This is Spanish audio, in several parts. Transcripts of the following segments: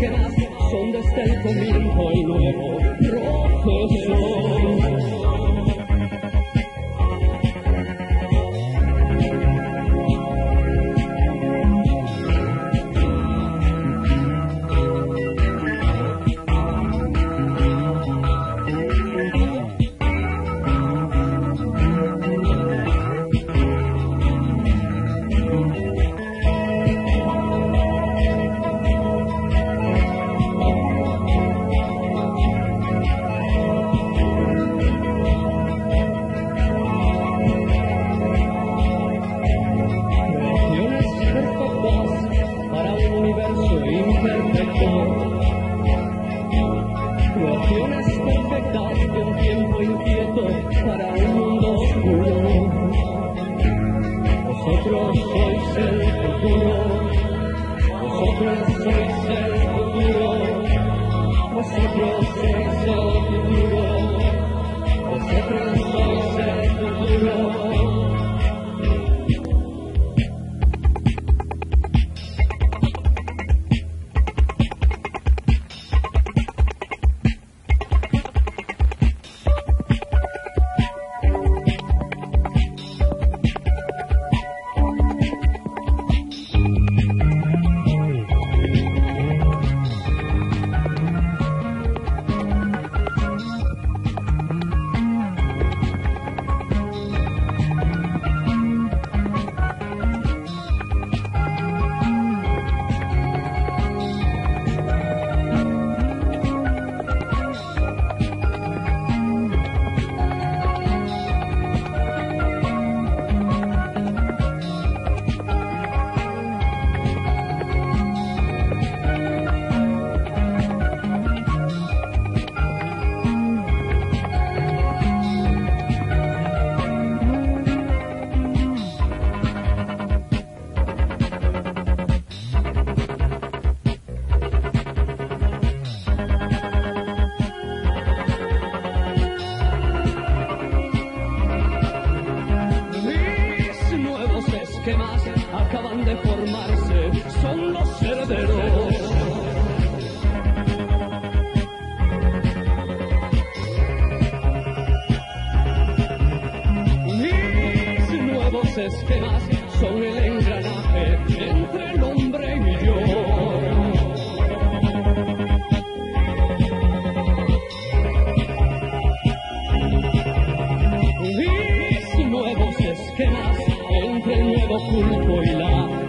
son desde el este comienzo el nuevo proceso. Creaciones perfectas de un tiempo inquieto para un mundo oscuro. Vosotros sois el futuro. Vosotros sois el futuro. Vosotros son los herederos. Mis nuevos esquemas son el engranaje entre el hombre y yo. Mis nuevos esquemas entre el nuevo culto y la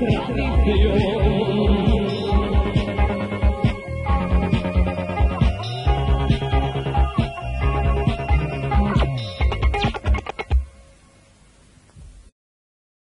Thank you.